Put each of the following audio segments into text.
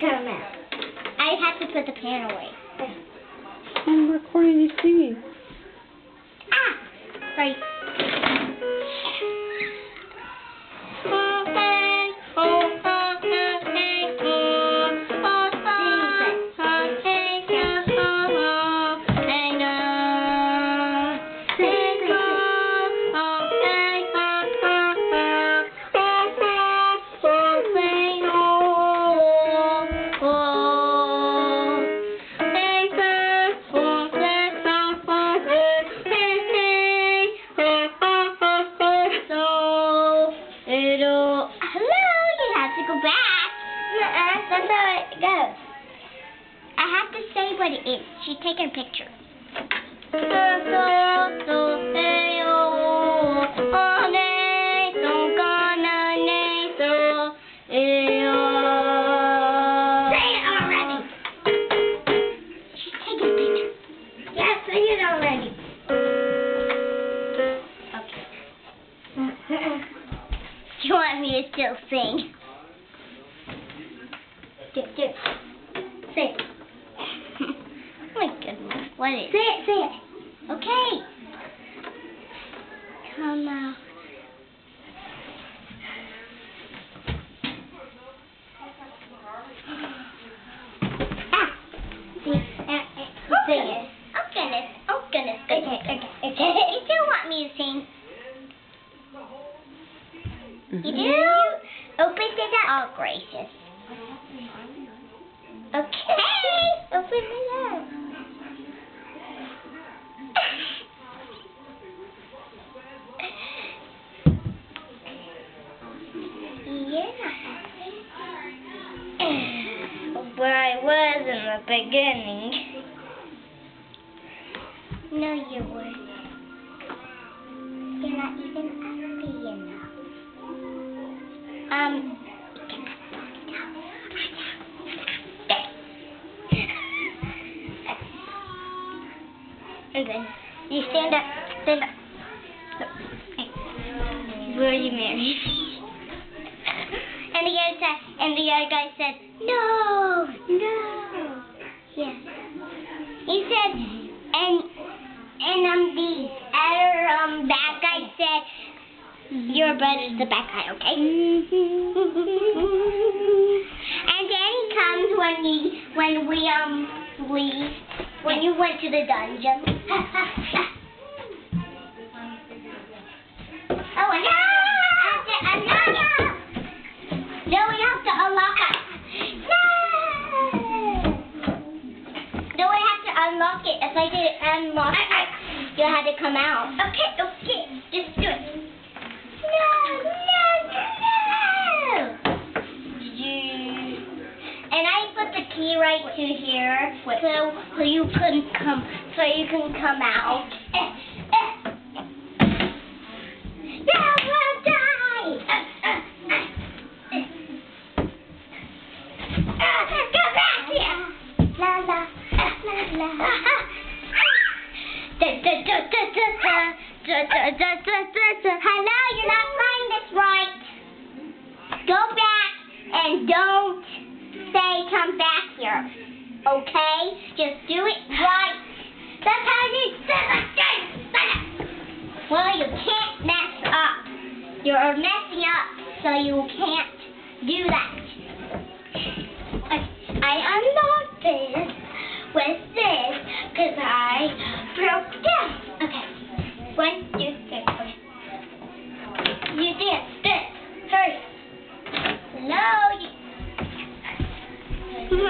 Come out. I have to put the pan away. I'm recording you singing. Ah! Sorry. That's how it goes. I have to say what it is. She's taking a picture. Do you want me to still sing? Do, do. Say it. oh my goodness. What is Say it, say it. Okay. Come out. Ah. See, uh, uh, Sing it. Oh goodness. Oh goodness. Okay, okay, okay. You still want me to sing? You do? Open it up. Oh, gracious. Okay. Open it up. yeah. Where I was in the beginning. No, you weren't. You're not even happy enough. Um. And then you stand up, stand up. Where are you married? and the other guy, and the other guy said, no, no. Yes. He said, and and um the other um bad guy said, your brother's the bad guy, okay? comes when we when we um leave when you went to the dungeon. oh no! No, we have to unlock it. No! No, I have to unlock it. If I didn't unlock it, you had to come out. Okay, okay. Just do it. No, no, no! Did you... And I put the key right to here, so so you can come, so you can come out. Eh, eh. No, we'll die! Come back here! La la, la la. Da, da, da, da, da. Da, da, da, da, da, da. Hello, you're not playing this right. Go back and don't say come back here. Okay? Just do it right. That's how you do it. Well, you can't mess up. You're messing up, so you can't do that. I, unlocked this with this because I broke Oh,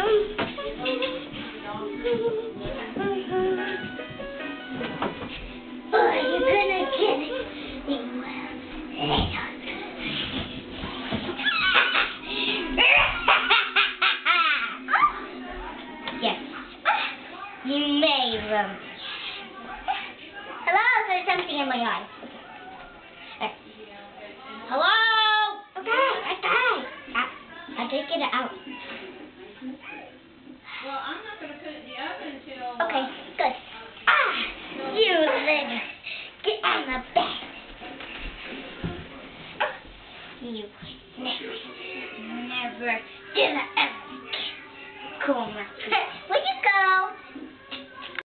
yes. You may run. Hello, there's something in my eye. Hello? Okay, okay. I, I take it out. Do that